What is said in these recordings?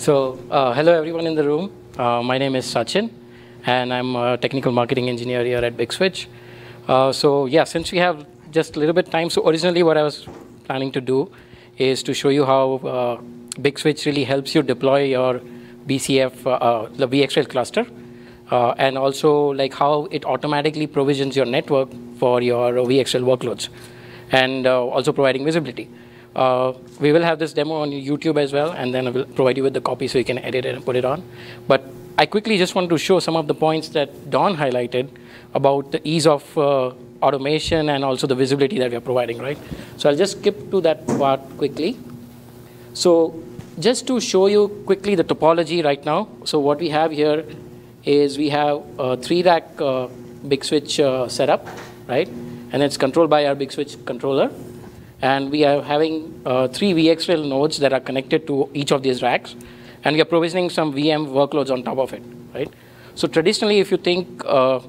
So, uh, hello everyone in the room. Uh, my name is Sachin, and I'm a technical marketing engineer here at Big Switch. Uh, so, yeah, since we have just a little bit time, so originally what I was planning to do is to show you how uh, Big Switch really helps you deploy your BCF, uh, uh, the VxRail cluster, uh, and also like how it automatically provisions your network for your VxRail workloads, and also providing visibility. Uh, we will have this demo on YouTube as well, and then I will provide you with the copy so you can edit it and put it on. But I quickly just wanted to show some of the points that Don highlighted about the ease of uh, automation and also the visibility that we are providing, right? So I'll just skip to that part quickly. So just to show you quickly the topology right now. So what we have here is we have a three rack uh, big switch uh, setup, right? And it's controlled by our big switch controller. And we are having uh, three VxRail nodes that are connected to each of these racks. And we are provisioning some VM workloads on top of it, right? So traditionally, if you think, uh,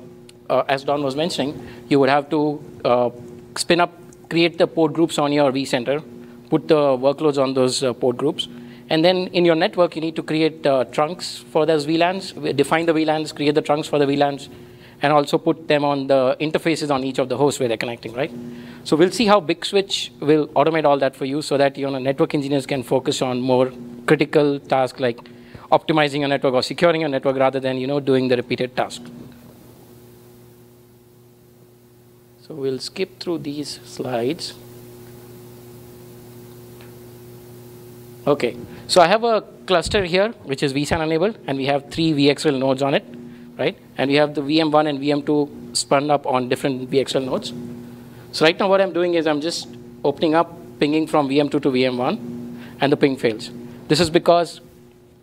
uh, as Don was mentioning, you would have to uh, spin up, create the port groups on your vCenter, put the workloads on those uh, port groups. And then in your network, you need to create uh, trunks for those VLANs, define the VLANs, create the trunks for the VLANs, and also put them on the interfaces on each of the hosts where they're connecting, right? So we'll see how Big Switch will automate all that for you so that you know, network engineers can focus on more critical tasks like optimizing a network or securing a network rather than you know, doing the repeated task. So we'll skip through these slides. Okay, so I have a cluster here which is vSAN enabled and we have three VxRail nodes on it, right? And we have the VM1 and VM2 spun up on different VxRail nodes. So right now what I'm doing is I'm just opening up pinging from VM2 to VM1 and the ping fails. This is because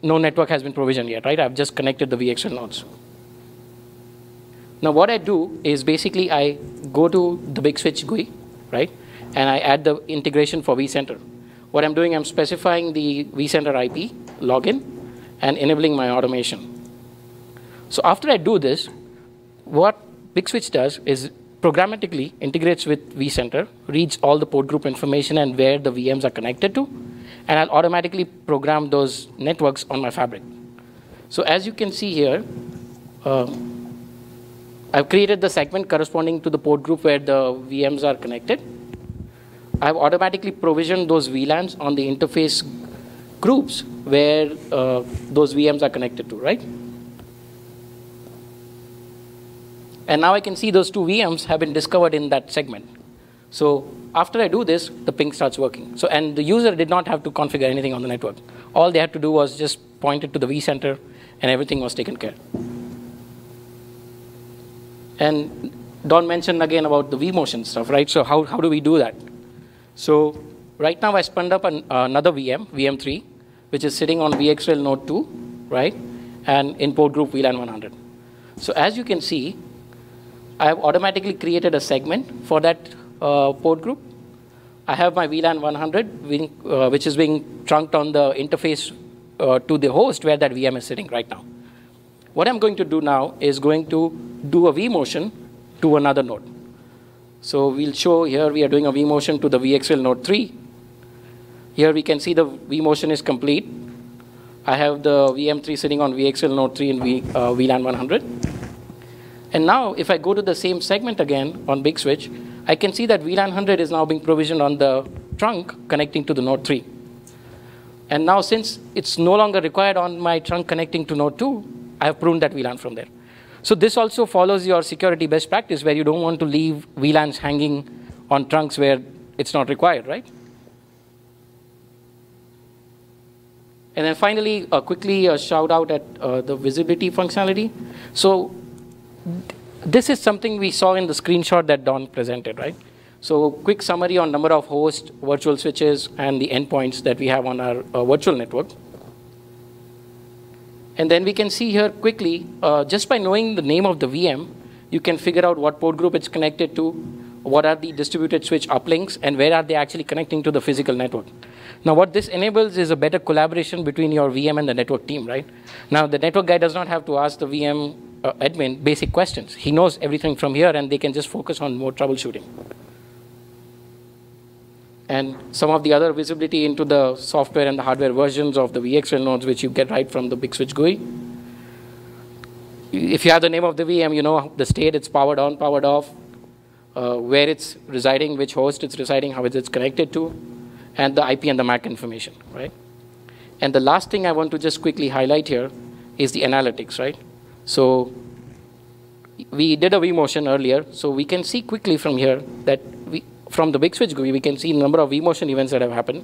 no network has been provisioned yet, right? I've just connected the VxRail nodes. Now what I do is basically I go to the big switch GUI, right? And I add the integration for vCenter. What I'm doing, I'm specifying the vCenter IP login and enabling my automation. So after I do this, what Big Switch does is programmatically integrates with vCenter, reads all the port group information and where the VMs are connected to, and I'll automatically program those networks on my fabric. So as you can see here, uh, I've created the segment corresponding to the port group where the VMs are connected. I've automatically provisioned those VLANs on the interface groups where uh, those VMs are connected to, right? And now I can see those two VMs have been discovered in that segment. So after I do this, the ping starts working. So, and the user did not have to configure anything on the network. All they had to do was just point it to the vCenter, and everything was taken care. And Don mentioned again about the vMotion stuff, right? So how, how do we do that? So right now I spun up an, uh, another VM, VM3, which is sitting on VxRail node 2, right? And in port group VLAN 100. So as you can see, I have automatically created a segment for that uh, port group. I have my VLAN 100, being, uh, which is being trunked on the interface uh, to the host where that VM is sitting right now. What I'm going to do now is going to do a vMotion to another node. So we'll show here we are doing a vMotion to the VxRail node 3. Here we can see the vMotion is complete. I have the VM3 sitting on VxRail node 3 in v, uh, VLAN 100. And now if I go to the same segment again on Big Switch, I can see that VLAN 100 is now being provisioned on the trunk connecting to the node 3. And now since it's no longer required on my trunk connecting to node 2, I have pruned that VLAN from there. So this also follows your security best practice where you don't want to leave VLANs hanging on trunks where it's not required, right? And then finally, uh, quickly a shout out at uh, the visibility functionality. So this is something we saw in the screenshot that Don presented, right? So quick summary on number of hosts, virtual switches, and the endpoints that we have on our uh, virtual network. And then we can see here quickly, uh, just by knowing the name of the VM, you can figure out what port group it's connected to, what are the distributed switch uplinks, and where are they actually connecting to the physical network. Now what this enables is a better collaboration between your VM and the network team, right? Now the network guy does not have to ask the VM uh, admin basic questions. He knows everything from here and they can just focus on more troubleshooting. and some of the other visibility into the software and the hardware versions of the VxRail nodes, which you get right from the Big Switch GUI. If you have the name of the VM, you know the state it's powered on, powered off, uh, where it's residing, which host it's residing, how it's connected to, and the IP and the MAC information, right? And the last thing I want to just quickly highlight here is the analytics, right? So we did a vMotion earlier, so we can see quickly from here that we, from the big switch GUI, we can see number of vMotion events that have happened,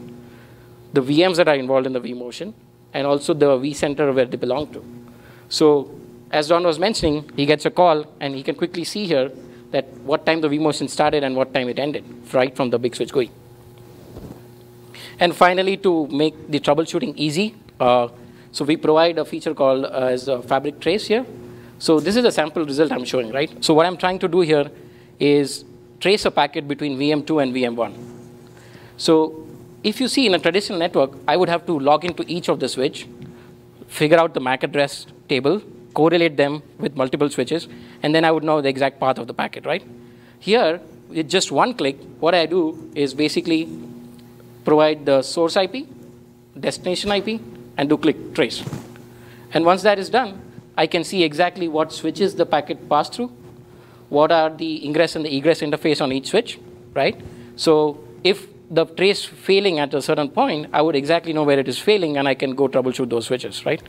the VMs that are involved in the vMotion, and also the vCenter where they belong to. So as Don was mentioning, he gets a call, and he can quickly see here that what time the vMotion started and what time it ended, right from the big switch GUI. And finally, to make the troubleshooting easy, uh, so we provide a feature called uh, as a fabric trace here. So this is a sample result I'm showing, right? So what I'm trying to do here is trace a packet between VM2 and VM1. So if you see in a traditional network, I would have to log into each of the switch, figure out the MAC address table, correlate them with multiple switches, and then I would know the exact path of the packet, right? Here, with just one click, what I do is basically provide the source IP, destination IP, and do click trace. And once that is done, I can see exactly what switches the packet passed through, what are the ingress and the egress interface on each switch, right? So if the trace failing at a certain point, I would exactly know where it is failing, and I can go troubleshoot those switches, right?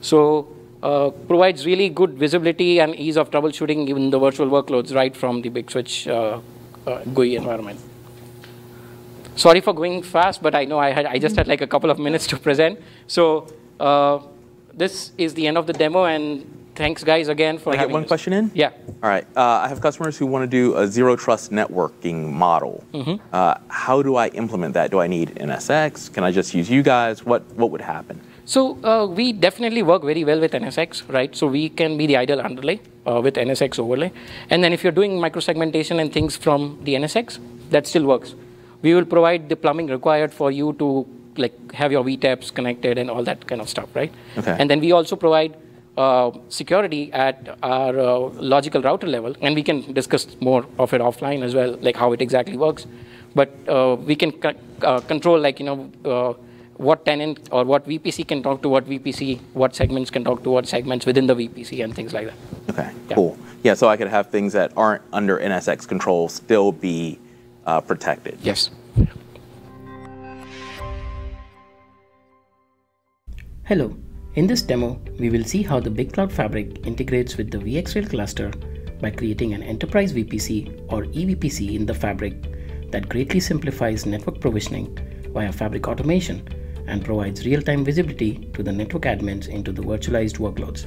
So uh, provides really good visibility and ease of troubleshooting in the virtual workloads right from the Big Switch uh, uh, GUI environment. Sorry for going fast, but I know I, had, I just had like a couple of minutes to present. So uh, this is the end of the demo, and thanks, guys, again for Can I get one question in? Yeah. All right. Uh, I have customers who want to do a zero trust networking model. Mm-hmm. Uh, how do I implement that? Do I need NSX? Can I just use you guys? What What would happen? So uh, we definitely work very well with NSX, right? So we can be the ideal underlay uh, with NSX overlay. And then if you're doing microsegmentation and things from the NSX, that still works. We will provide the plumbing required for you to like have your VTAPs connected and all that kind of stuff, right? Okay. And then we also provide uh, security at our uh, logical router level, and we can discuss more of it offline as well, like how it exactly works. But uh, we can uh, control, like you know, uh, what tenant or what VPC can talk to what VPC, what segments can talk to what segments within the VPC, and things like that. Okay, Yeah. cool. Yeah, so I could have things that aren't under NSX control still be uh, protected. Yes. Hello, in this demo, we will see how the Big Cloud Fabric integrates with the VxRail cluster by creating an enterprise VPC or eVPC in the fabric that greatly simplifies network provisioning via fabric automation and provides real-time visibility to the network admins into the virtualized workloads.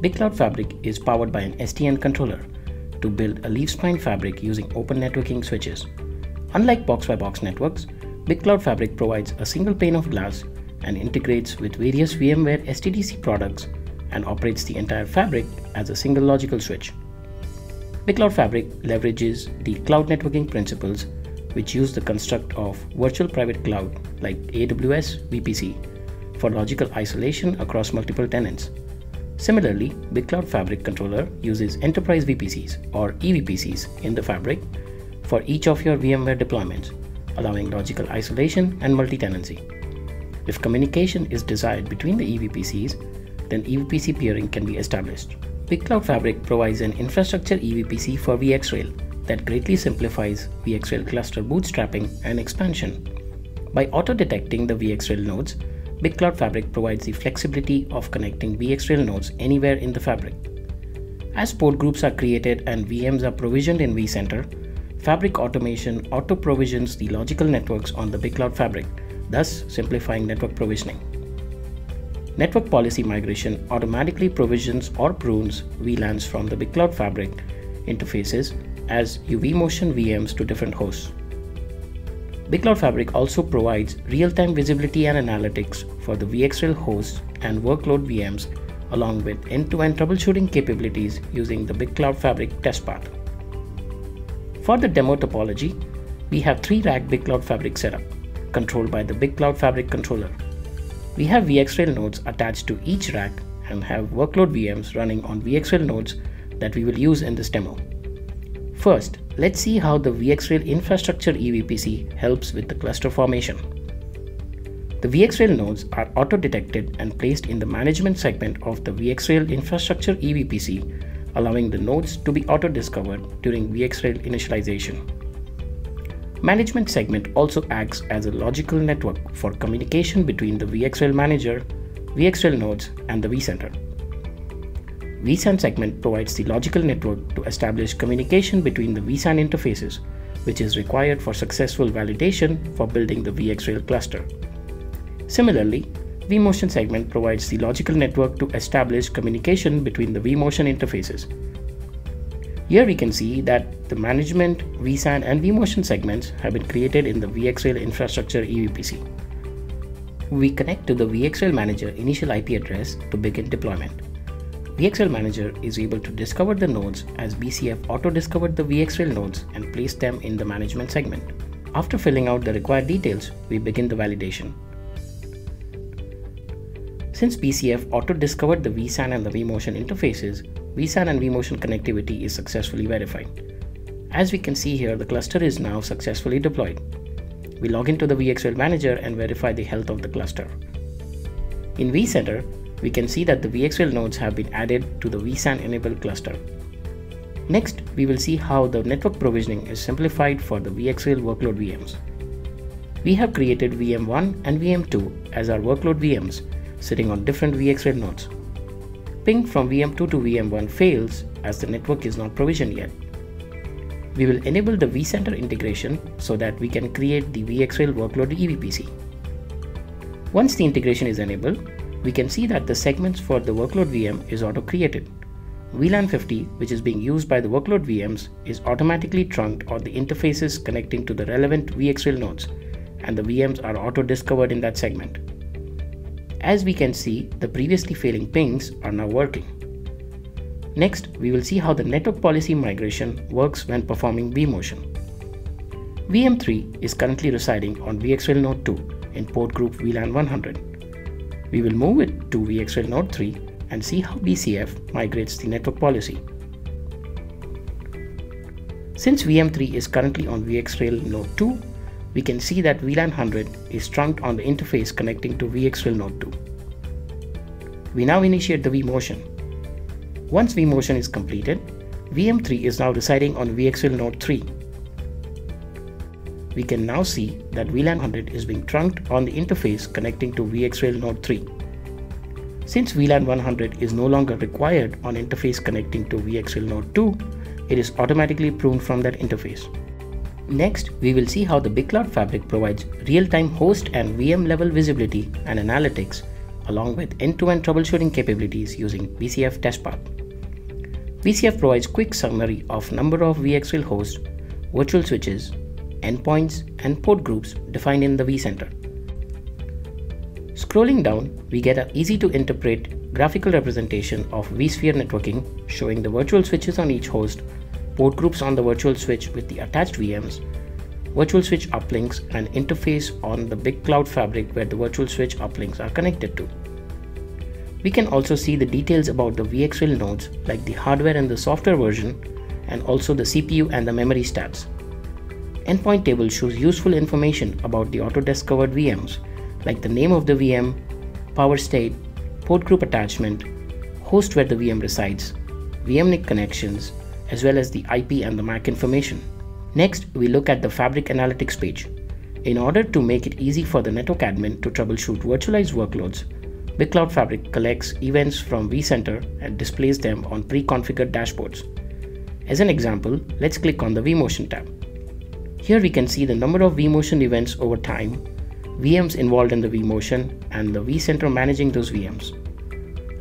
Big Cloud Fabric is powered by an SDN controller to build a leaf-spine fabric using open networking switches. Unlike box-by-box networks, Big Cloud Fabric provides a single pane of glass and integrates with various VMware SDDC products and operates the entire fabric as a single logical switch. Big Cloud Fabric leverages the cloud networking principles which use the construct of virtual private cloud like AWS VPC for logical isolation across multiple tenants. Similarly, Big Cloud Fabric Controller uses enterprise VPCs or eVPCs in the fabric for each of your VMware deployments, allowing logical isolation and multi-tenancy. If communication is desired between the eVPCs, then eVPC peering can be established. Big Cloud Fabric provides an infrastructure eVPC for VxRail that greatly simplifies VxRail cluster bootstrapping and expansion. By auto-detecting the VxRail nodes, Big Cloud Fabric provides the flexibility of connecting VxRail nodes anywhere in the fabric. As port groups are created and VMs are provisioned in vCenter, Fabric Automation auto-provisions the logical networks on the Big Cloud Fabric, thus simplifying network provisioning. Network policy migration automatically provisions or prunes VLANs from the Big Cloud Fabric interfaces as you vMotion VMs to different hosts. Big Cloud Fabric also provides real-time visibility and analytics for the VxRail hosts and workload VMs along with end-to-end troubleshooting capabilities using the Big Cloud Fabric test path. For the demo topology, we have three rack Big Cloud Fabric setup, controlled by the Big Cloud Fabric controller. We have VxRail nodes attached to each rack and have workload VMs running on VxRail nodes that we will use in this demo. First, let's see how the VxRail infrastructure eVPC helps with the cluster formation. The VxRail nodes are auto-detected and placed in the management segment of the VxRail infrastructure eVPC, allowing the nodes to be auto-discovered during VxRail initialization. Management segment also acts as a logical network for communication between the VxRail manager, VxRail nodes, and the vCenter vSAN segment provides the logical network to establish communication between the vSAN interfaces, which is required for successful validation for building the VxRail cluster. Similarly, vMotion segment provides the logical network to establish communication between the vMotion interfaces. Here we can see that the management, vSAN and vMotion segments have been created in the VxRail infrastructure eVPC. We connect to the VxRail manager initial IP address to begin deployment. VxRail Manager is able to discover the nodes as BCF auto-discovered the VxRail nodes and placed them in the management segment. After filling out the required details, we begin the validation. Since BCF auto-discovered the vSAN and the vMotion interfaces, vSAN and vMotion connectivity is successfully verified. As we can see here, the cluster is now successfully deployed. We log into the VxRail Manager and verify the health of the cluster. In vCenter, we can see that the VxRail nodes have been added to the vSAN enabled cluster. Next, we will see how the network provisioning is simplified for the VxRail workload VMs. We have created VM1 and VM2 as our workload VMs sitting on different VxRail nodes. Ping from VM2 to VM1 fails as the network is not provisioned yet. We will enable the vCenter integration so that we can create the VxRail workload eVPC. Once the integration is enabled, we can see that the segments for the workload VM is auto-created. VLAN 50, which is being used by the workload VMs, is automatically trunked on the interfaces connecting to the relevant VxRail nodes, and the VMs are auto-discovered in that segment. As we can see, the previously failing pings are now working. Next, we will see how the network policy migration works when performing vMotion. VM3 is currently residing on VxRail node 2 in port group VLAN 100. We will move it to VxRail Node 3 and see how BCF migrates the network policy. Since VM3 is currently on VxRail Node 2, we can see that VLAN 100 is trunked on the interface connecting to VxRail Node 2. We now initiate the vMotion. Once vMotion is completed, VM3 is now residing on VxRail Node 3 we can now see that VLAN 100 is being trunked on the interface connecting to VxRail Node 3. Since VLAN 100 is no longer required on interface connecting to VxRail Node 2, it is automatically pruned from that interface. Next, we will see how the BigCloud Fabric provides real-time host and VM level visibility and analytics along with end-to-end troubleshooting capabilities using BCF Testpath. BCF provides quick summary of number of VxRail hosts, virtual switches, endpoints, and port groups defined in the vCenter. Scrolling down, we get an easy to interpret graphical representation of vSphere networking showing the virtual switches on each host, port groups on the virtual switch with the attached VMs, virtual switch uplinks, and interface on the big cloud fabric where the virtual switch uplinks are connected to. We can also see the details about the VxRail nodes like the hardware and the software version and also the CPU and the memory stats. Endpoint table shows useful information about the auto-discovered VMs, like the name of the VM, power state, port group attachment, host where the VM resides, VMNIC connections, as well as the IP and the MAC information. Next, we look at the Fabric Analytics page. In order to make it easy for the network admin to troubleshoot virtualized workloads, BigCloud Fabric collects events from vCenter and displays them on pre-configured dashboards. As an example, let's click on the vMotion tab. Here we can see the number of vMotion events over time, VMs involved in the vMotion, and the vCenter managing those VMs.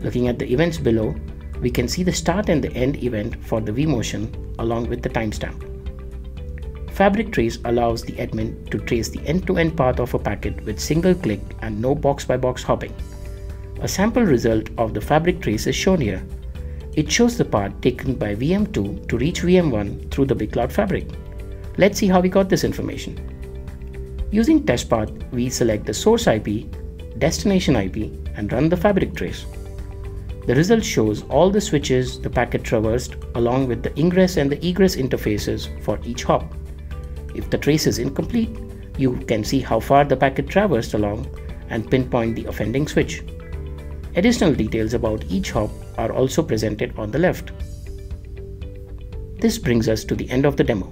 Looking at the events below, we can see the start and the end event for the vMotion along with the timestamp. Fabric Trace allows the admin to trace the end-to-end path of a packet with single click and no box-by-box -box hopping. A sample result of the Fabric Trace is shown here. It shows the path taken by VM2 to reach VM1 through the BigCloud Fabric. Let's see how we got this information. Using testpath, we select the source IP, destination IP, and run the fabric trace. The result shows all the switches the packet traversed along with the ingress and the egress interfaces for each hop. If the trace is incomplete, you can see how far the packet traversed along and pinpoint the offending switch. Additional details about each hop are also presented on the left. This brings us to the end of the demo.